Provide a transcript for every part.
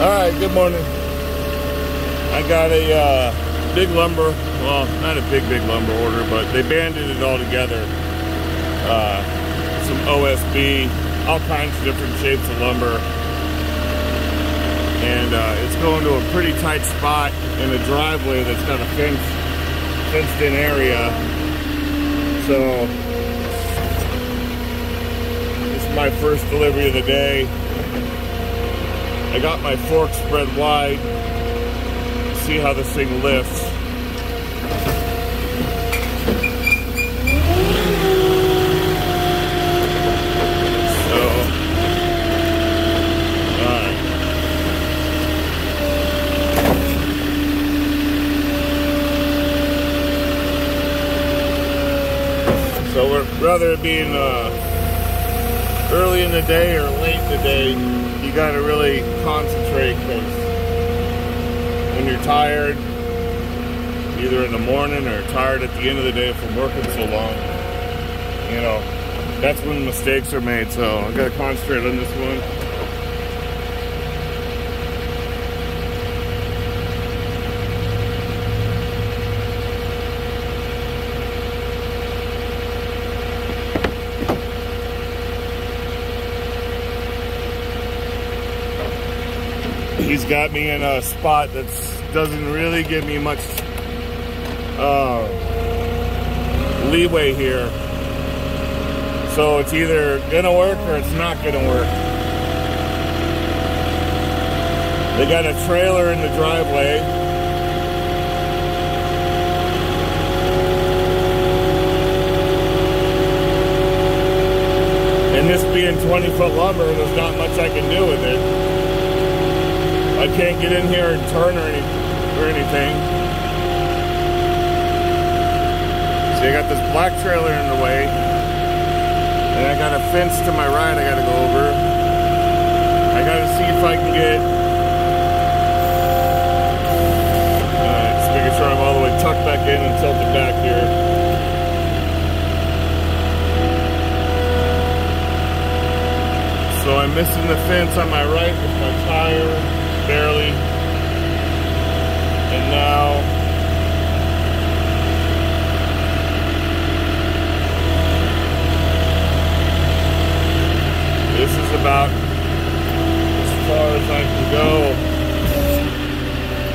All right, good morning. I got a uh, big lumber, well, not a big, big lumber order, but they banded it all together. Uh, some OSB, all kinds of different shapes of lumber. And uh, it's going to a pretty tight spot in a driveway that's got a fence, fenced in area. So, this is my first delivery of the day. I got my fork spread wide. See how this thing lifts. So, we're rather it being uh, early in the day or late in the day, you got to really concentrate because when you're tired, either in the morning or tired at the end of the day from working so long, you know, that's when mistakes are made. So I got to concentrate on this one. He's got me in a spot that doesn't really give me much uh, leeway here. So it's either gonna work or it's not gonna work. They got a trailer in the driveway. And this being 20 foot lumber, there's not much I can do with it. I can't get in here and turn or, any, or anything. See, I got this black trailer in the way. And I got a fence to my right I gotta go over. I gotta see if I can get... Alright, just making sure I'm all the way tucked back in and tilted back here. So I'm missing the fence on my right with my tire, barely. And now this is about as far as I can go.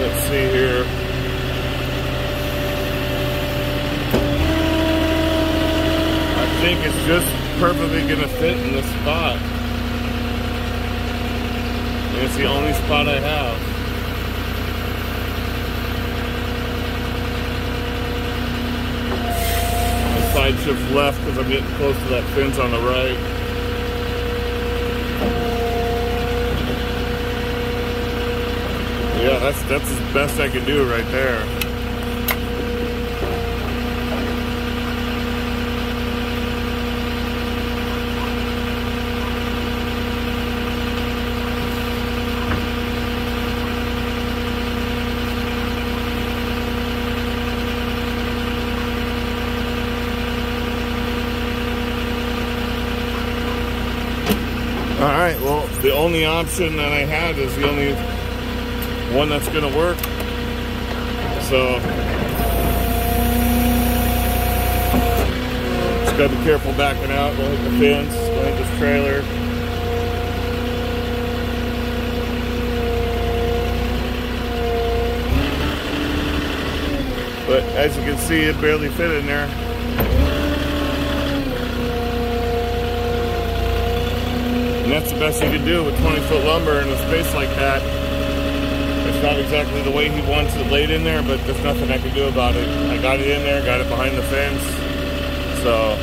Let's see here. I think it's just perfectly gonna fit in this spot. And it's the only spot I have. Side shift left because I'm getting close to that fence on the right. Yeah, that's that's as best I can do right there. All right, well, the only option that I had is the only one that's gonna work. So, just gotta be careful backing out. Don't hit the fence, don't hit this trailer. But as you can see, it barely fit in there. And that's the best you can do with 20 foot lumber in a space like that. It's not exactly the way he wants it laid in there, but there's nothing I can do about it. I got it in there, got it behind the fence. So,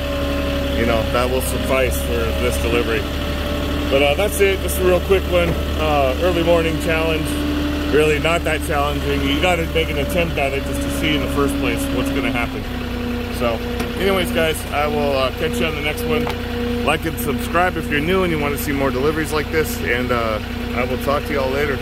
you know, that will suffice for this delivery. But uh, that's it, just a real quick one. Uh, early morning challenge. Really not that challenging. You got to make an attempt at it just to see in the first place what's going to happen. So, anyways, guys, I will uh, catch you on the next one. Like and subscribe if you're new and you want to see more deliveries like this. And uh, I will talk to y'all later.